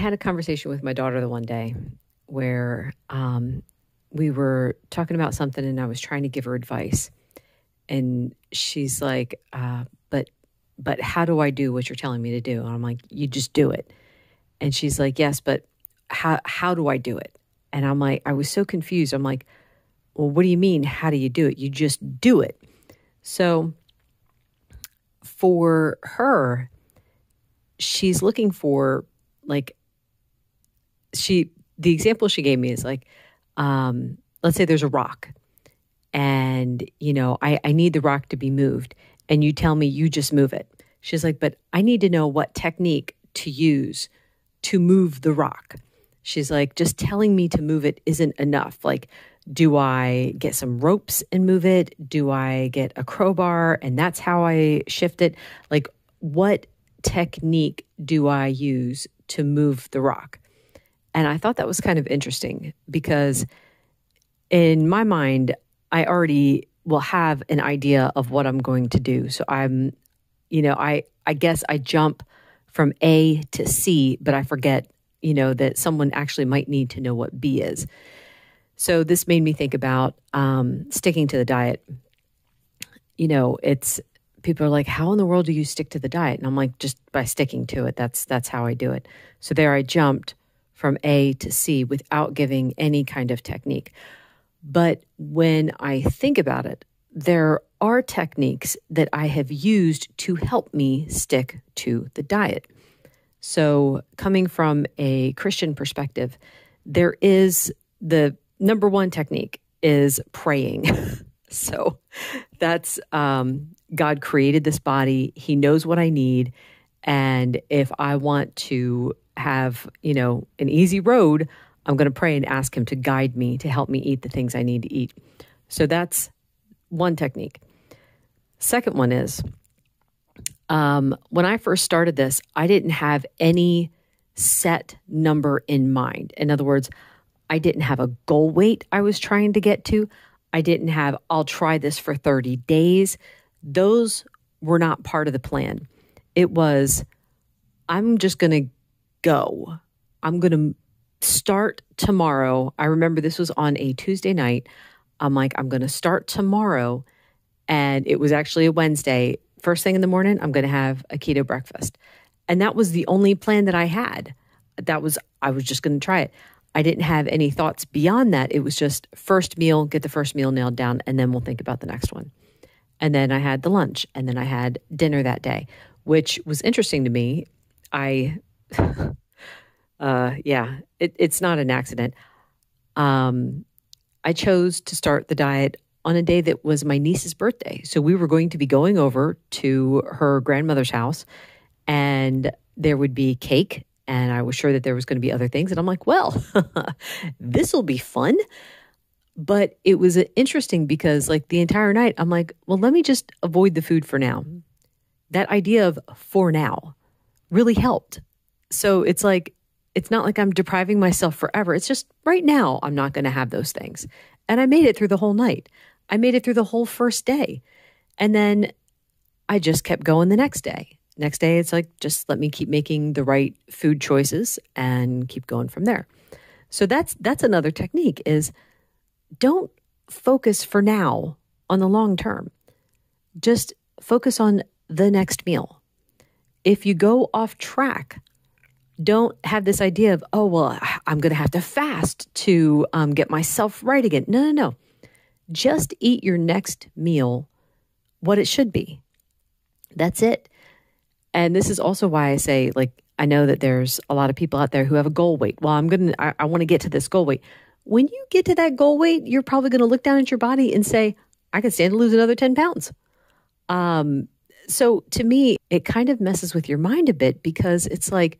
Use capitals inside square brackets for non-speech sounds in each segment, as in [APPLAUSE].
had a conversation with my daughter the one day where um, we were talking about something and I was trying to give her advice. And she's like, uh, but but how do I do what you're telling me to do? And I'm like, you just do it. And she's like, yes, but how how do I do it? And I'm like, I was so confused. I'm like, well, what do you mean? How do you do it? You just do it. So for her, she's looking for like she the example she gave me is like um, let's say there's a rock and you know I, I need the rock to be moved and you tell me you just move it. She's like but i need to know what technique to use to move the rock. She's like just telling me to move it isn't enough. Like do i get some ropes and move it? Do i get a crowbar and that's how i shift it? Like what technique do i use to move the rock and I thought that was kind of interesting because in my mind, I already will have an idea of what I'm going to do. So I'm, you know, I, I guess I jump from A to C, but I forget, you know, that someone actually might need to know what B is. So this made me think about um, sticking to the diet. You know, it's people are like, "How in the world do you stick to the diet?" And I'm like, "Just by sticking to it. That's that's how I do it." So there, I jumped from A to C without giving any kind of technique. But when I think about it, there are techniques that I have used to help me stick to the diet. So, coming from a Christian perspective, there is the number one technique is praying. [LAUGHS] so, that's um, God created this body, He knows what I need. And if I want to have, you know, an easy road, I'm going to pray and ask him to guide me to help me eat the things I need to eat. So that's one technique. Second one is um, when I first started this, I didn't have any set number in mind. In other words, I didn't have a goal weight I was trying to get to. I didn't have, I'll try this for 30 days. Those were not part of the plan. It was, I'm just going to go. I'm going to start tomorrow. I remember this was on a Tuesday night. I'm like, I'm going to start tomorrow. And it was actually a Wednesday. First thing in the morning, I'm going to have a keto breakfast. And that was the only plan that I had. That was, I was just going to try it. I didn't have any thoughts beyond that. It was just first meal, get the first meal nailed down, and then we'll think about the next one. And then I had the lunch, and then I had dinner that day, which was interesting to me. I [LAUGHS] uh, yeah, it, it's not an accident. Um, I chose to start the diet on a day that was my niece's birthday. So we were going to be going over to her grandmother's house, and there would be cake. And I was sure that there was going to be other things. And I'm like, well, [LAUGHS] this will be fun. But it was interesting because, like, the entire night, I'm like, well, let me just avoid the food for now. That idea of for now really helped so it's like, it's not like I'm depriving myself forever. It's just right now, I'm not going to have those things. And I made it through the whole night. I made it through the whole first day. And then I just kept going the next day. Next day, it's like, just let me keep making the right food choices and keep going from there. So that's that's another technique is don't focus for now on the long term. Just focus on the next meal. If you go off track don't have this idea of, oh, well, I'm going to have to fast to um, get myself right again. No, no, no. Just eat your next meal what it should be. That's it. And this is also why I say, like, I know that there's a lot of people out there who have a goal weight. Well, I'm going to, I, I want to get to this goal weight. When you get to that goal weight, you're probably going to look down at your body and say, I can stand to lose another 10 pounds. Um, so to me, it kind of messes with your mind a bit because it's like,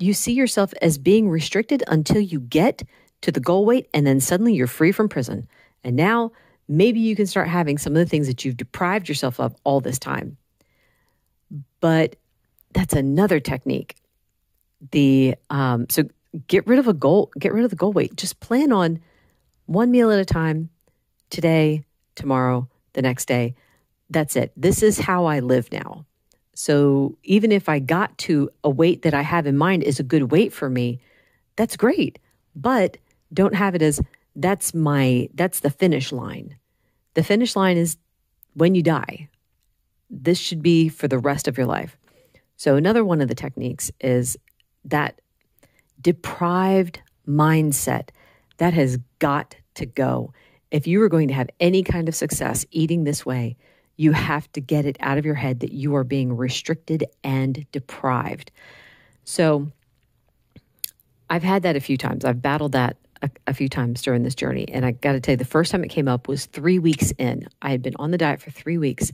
you see yourself as being restricted until you get to the goal weight, and then suddenly you're free from prison. And now maybe you can start having some of the things that you've deprived yourself of all this time. But that's another technique. The um, so get rid of a goal, get rid of the goal weight. Just plan on one meal at a time, today, tomorrow, the next day. That's it. This is how I live now. So even if I got to a weight that I have in mind is a good weight for me, that's great. But don't have it as that's my that's the finish line. The finish line is when you die. This should be for the rest of your life. So another one of the techniques is that deprived mindset that has got to go. If you are going to have any kind of success eating this way, you have to get it out of your head that you are being restricted and deprived. So I've had that a few times. I've battled that a, a few times during this journey. And I got to tell you, the first time it came up was three weeks in. I had been on the diet for three weeks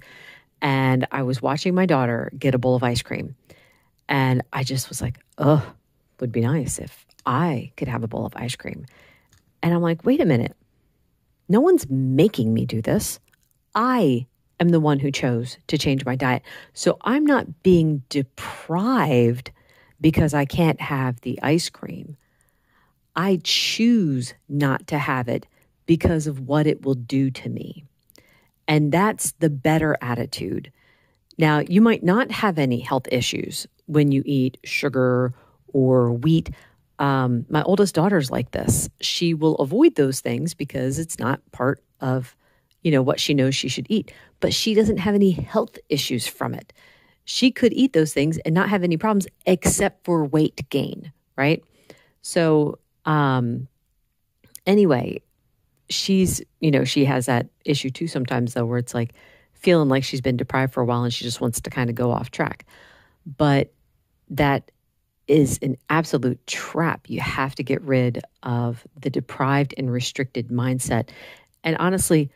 and I was watching my daughter get a bowl of ice cream. And I just was like, oh, would be nice if I could have a bowl of ice cream. And I'm like, wait a minute. No one's making me do this. I am the one who chose to change my diet. So I'm not being deprived because I can't have the ice cream. I choose not to have it because of what it will do to me. And that's the better attitude. Now, you might not have any health issues when you eat sugar or wheat. Um, my oldest daughter's like this. She will avoid those things because it's not part of, you know, what she knows she should eat. But she doesn't have any health issues from it. She could eat those things and not have any problems except for weight gain, right? So um, anyway, she's, you know, she has that issue too sometimes, though, where it's like feeling like she's been deprived for a while and she just wants to kind of go off track. But that is an absolute trap. You have to get rid of the deprived and restricted mindset. And honestly,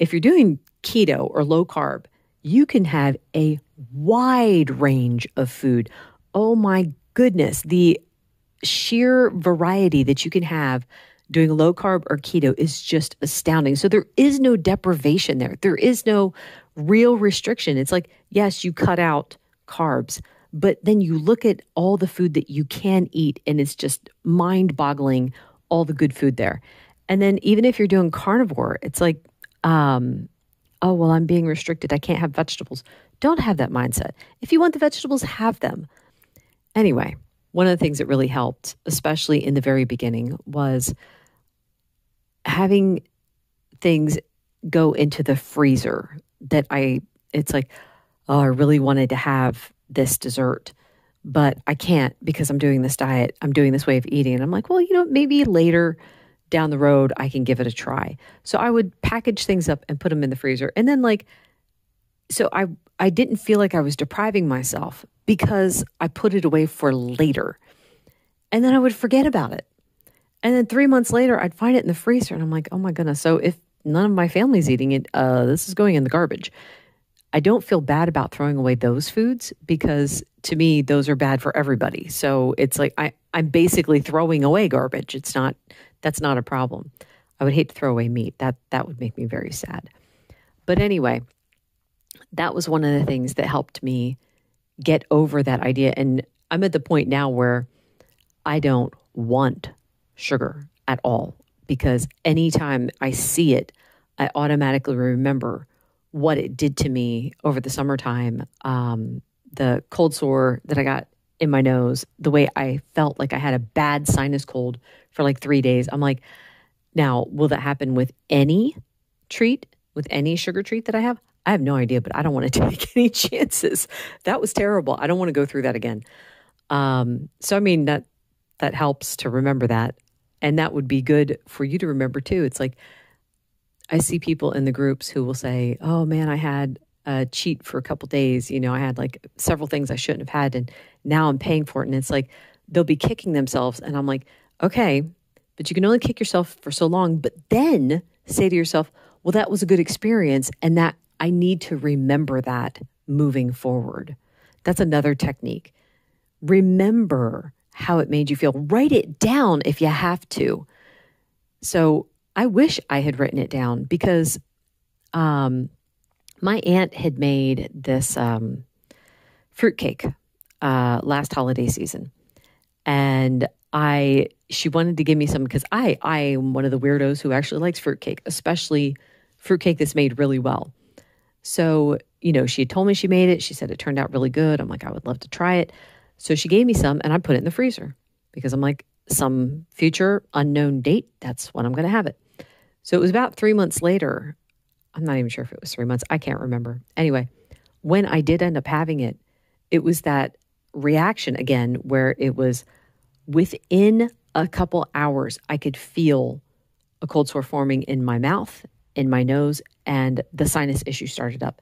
if you're doing keto or low carb, you can have a wide range of food. Oh my goodness, the sheer variety that you can have doing low carb or keto is just astounding. So there is no deprivation there. There is no real restriction. It's like, yes, you cut out carbs, but then you look at all the food that you can eat and it's just mind boggling all the good food there. And then even if you're doing carnivore, it's like, um, oh, well, I'm being restricted. I can't have vegetables. Don't have that mindset. If you want the vegetables, have them. Anyway, one of the things that really helped, especially in the very beginning, was having things go into the freezer that I, it's like, oh, I really wanted to have this dessert, but I can't because I'm doing this diet, I'm doing this way of eating. And I'm like, well, you know, maybe later down the road, I can give it a try. So I would package things up and put them in the freezer. And then, like, so I, I didn't feel like I was depriving myself because I put it away for later. And then I would forget about it. And then three months later, I'd find it in the freezer. And I'm like, oh my goodness. So if none of my family's eating it, uh, this is going in the garbage. I don't feel bad about throwing away those foods because to me, those are bad for everybody. So it's like I, I'm basically throwing away garbage. It's not, that's not a problem. I would hate to throw away meat. That, that would make me very sad. But anyway, that was one of the things that helped me get over that idea. And I'm at the point now where I don't want sugar at all because anytime I see it, I automatically remember what it did to me over the summertime. Um, the cold sore that I got in my nose, the way I felt like I had a bad sinus cold for like three days. I'm like, now, will that happen with any treat, with any sugar treat that I have? I have no idea, but I don't want to [LAUGHS] take any chances. That was terrible. I don't want to go through that again. Um, so I mean that that helps to remember that, and that would be good for you to remember too. It's like I see people in the groups who will say, "Oh man, I had a cheat for a couple days. You know, I had like several things I shouldn't have had, and now I'm paying for it." And it's like they'll be kicking themselves, and I'm like, "Okay, but you can only kick yourself for so long." But then say to yourself, "Well, that was a good experience, and that I need to remember that moving forward. That's another technique. Remember how it made you feel. Write it down if you have to. So I wish I had written it down because um, my aunt had made this um, fruitcake uh, last holiday season. And I she wanted to give me some because I I am one of the weirdos who actually likes fruitcake, especially fruitcake that's made really well. So you know, she had told me she made it. She said it turned out really good. I'm like, I would love to try it. So she gave me some and I put it in the freezer because I'm like, some future unknown date, that's when I'm going to have it. So it was about three months later. I'm not even sure if it was three months. I can't remember. Anyway, when I did end up having it, it was that reaction again where it was within a couple hours, I could feel a cold sore forming in my mouth, in my nose, and the sinus issue started up.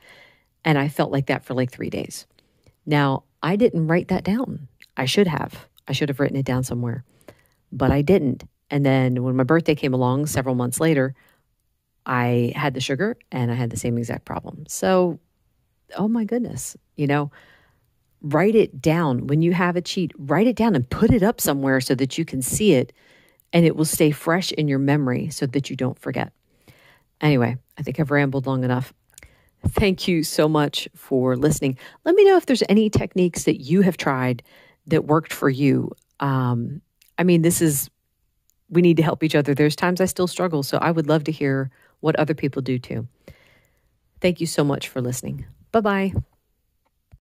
And I felt like that for like three days. Now, I didn't write that down. I should have. I should have written it down somewhere, but I didn't. And then when my birthday came along several months later, I had the sugar and I had the same exact problem. So, oh my goodness, you know, write it down. When you have a cheat, write it down and put it up somewhere so that you can see it and it will stay fresh in your memory so that you don't forget. Anyway, I think I've rambled long enough. Thank you so much for listening. Let me know if there's any techniques that you have tried that worked for you. Um, I mean, this is, we need to help each other. There's times I still struggle, so I would love to hear what other people do too. Thank you so much for listening. Bye bye.